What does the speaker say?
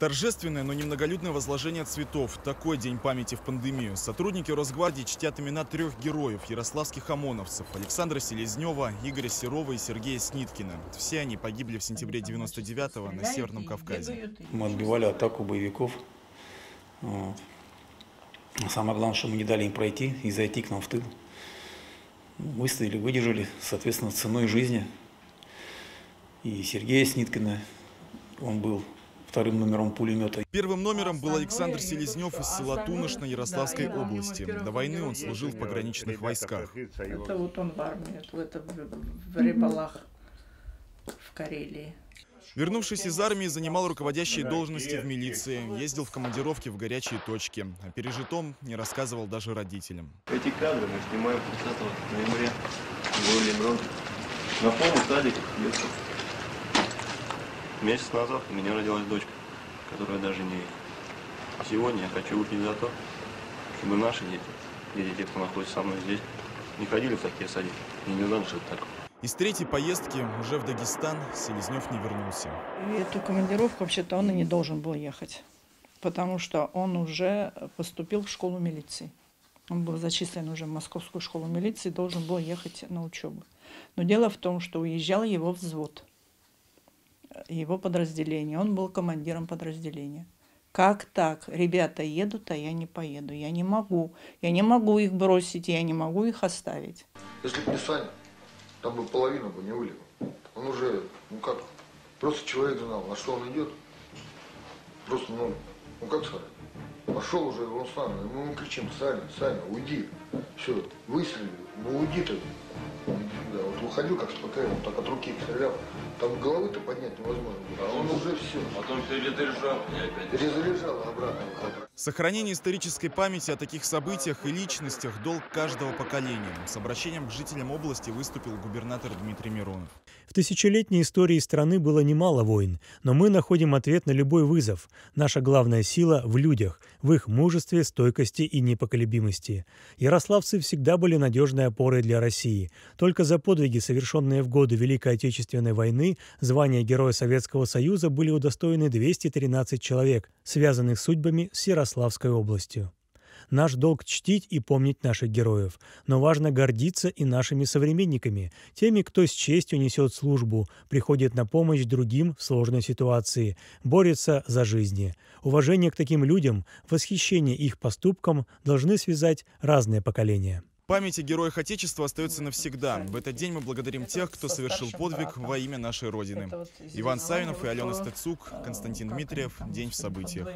Торжественное, но немноголюдное возложение цветов. Такой день памяти в пандемию. Сотрудники Росгвардии чтят имена трех героев – ярославских ОМОНовцев – Александра Селезнева, Игоря Серова и Сергея Сниткина. Все они погибли в сентябре 99-го на Северном Кавказе. Мы отбивали атаку боевиков. Самое главное, что мы не дали им пройти и зайти к нам в тыл. Выстояли, выдержали, соответственно, ценой жизни. И Сергея Сниткина, он был вторым номером пулемета. Первым номером был Александр Селезнев из села Тунышна Ярославской области. До войны он служил в пограничных войсках. Это вот он в армии, это, в, в Рыбалах, в Карелии. Вернувшись из армии, занимал руководящие должности в милиции, ездил в командировки в горячие точки. О пережитом не рассказывал даже родителям. Эти кадры мы снимаем 30 ноября в городе Мрон. На полном садик детства. Месяц назад у меня родилась дочка, которая даже не Сегодня я хочу выпить за то, чтобы наши дети, дети тех, кто находится со мной здесь, не ходили в такие садики и не знали, что это такое. Из третьей поездки уже в Дагестан Селезнев не вернулся. И эту командировку вообще-то он и не должен был ехать, потому что он уже поступил в школу милиции. Он был зачислен уже в Московскую школу милиции, должен был ехать на учебу. Но дело в том, что уезжал его взвод, его подразделение. Он был командиром подразделения. Как так? Ребята едут, а я не поеду. Я не могу. Я не могу их бросить, я не могу их оставить. Если бы не Саня, там бы половину бы не вылил. Он уже, ну как, просто человек знал, на что он идет. Просто, ну, ну как сказать, пошел уже, он с нами, ну, мы кричим, Саня, Саня, уйди. Все, выстрелили, ну уйди ты. Уходил как с ПК, он так от руки стрелял. Там головы-то поднять невозможно а он уже все. Потом перезаряжал и опять. Перезаряжал обратно. Сохранение исторической памяти о таких событиях и личностях – долг каждого поколения. С обращением к жителям области выступил губернатор Дмитрий Миронов. В тысячелетней истории страны было немало войн, но мы находим ответ на любой вызов. Наша главная сила в людях, в их мужестве, стойкости и непоколебимости. Ярославцы всегда были надежной опорой для России. Только за подвиги, совершенные в годы Великой Отечественной войны, звания Героя Советского Союза были удостоены 213 человек, связанных судьбами с Ярославской областью. Наш долг чтить и помнить наших героев, но важно гордиться и нашими современниками, теми, кто с честью несет службу, приходит на помощь другим в сложной ситуации, борется за жизни. Уважение к таким людям, восхищение их поступкам должны связать разные поколения. Память о героях Отечества остается навсегда. В этот день мы благодарим тех, кто совершил подвиг во имя нашей Родины. Иван Савинов и Алена Стецук, Константин Дмитриев. День в событиях.